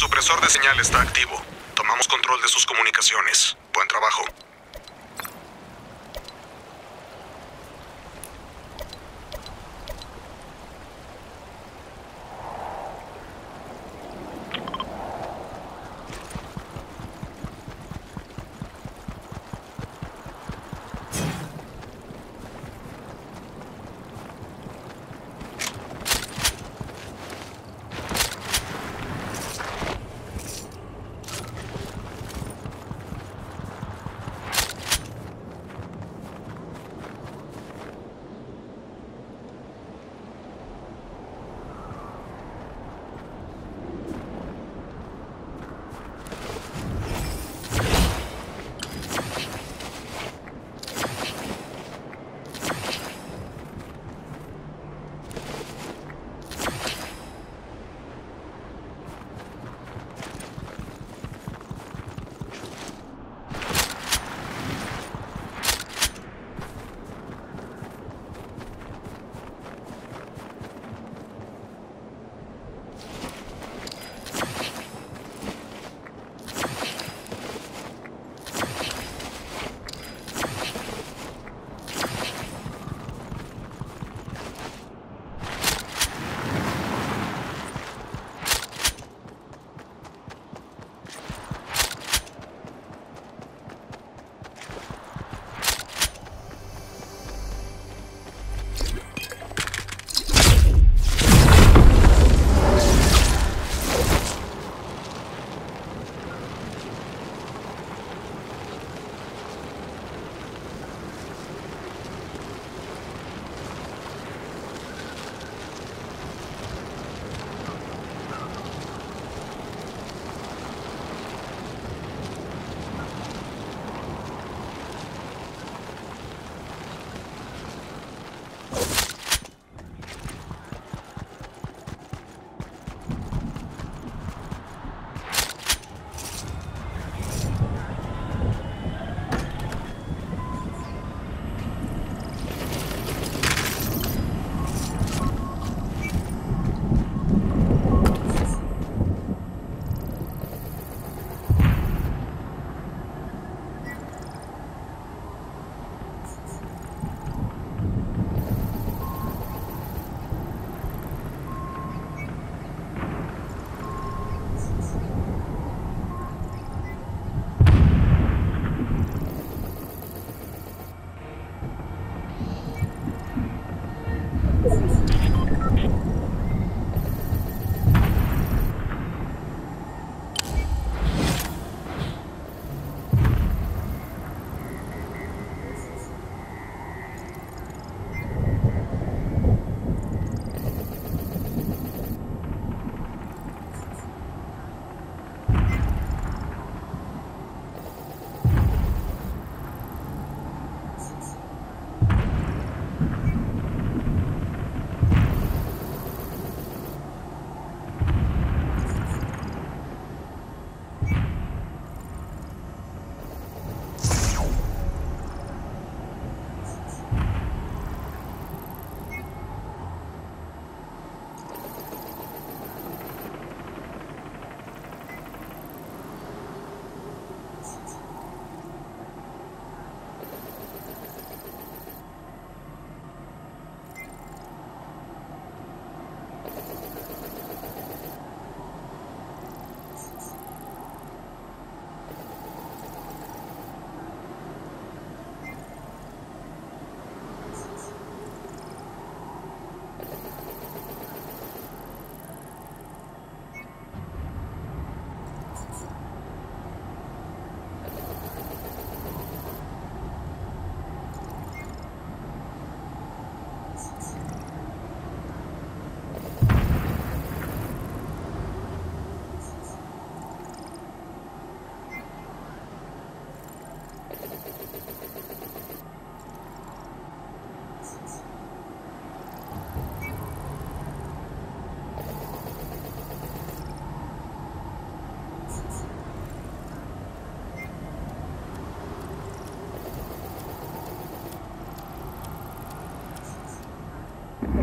supresor de señal está activo. Tomamos control de sus comunicaciones. Buen trabajo.